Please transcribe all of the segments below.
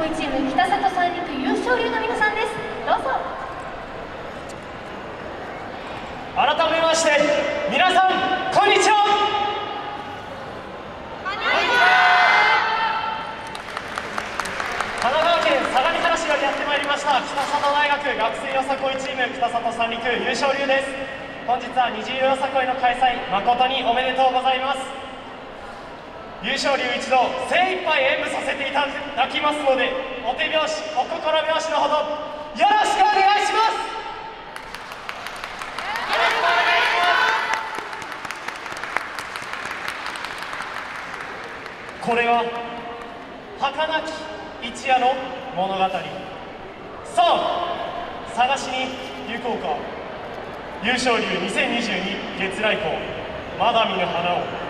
校チーム北里三陸優勝流の皆さんです。どうぞ。改めまして皆さんこんにちは。神奈川県相模原市がやってまいりました。北里大学学生よさこいチーム北里三陸優勝流です。本日は二重よさこいの開催誠におめでとうございます。優勝龍一の精一杯演舞させていただきますのでお手拍子お心拍子のほどよろしくお願いします！これは儚き一夜の物語。さあ探しに行こうか。優勝流2022月来光。まだ見ぬ花を。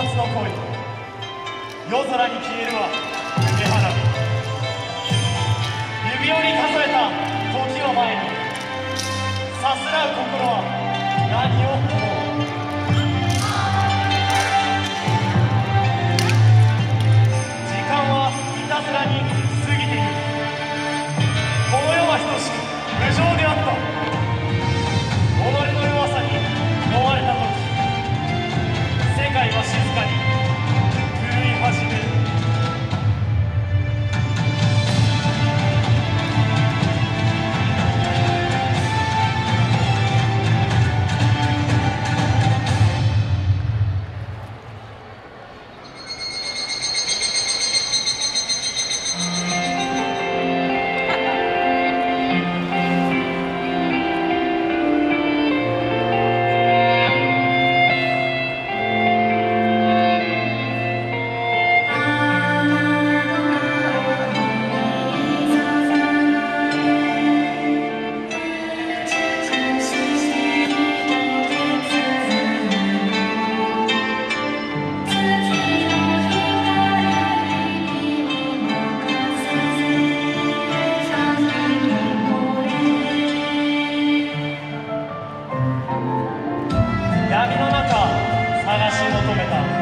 の恋夜空に消えるは夢花火。指折り数えた時を前にさすらう心は voltou metal.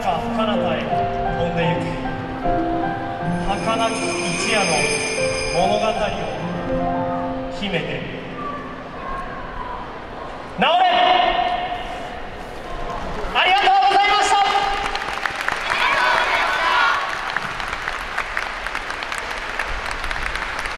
か彼方へ飛んでゆく。儚き一夜の物語を秘めて。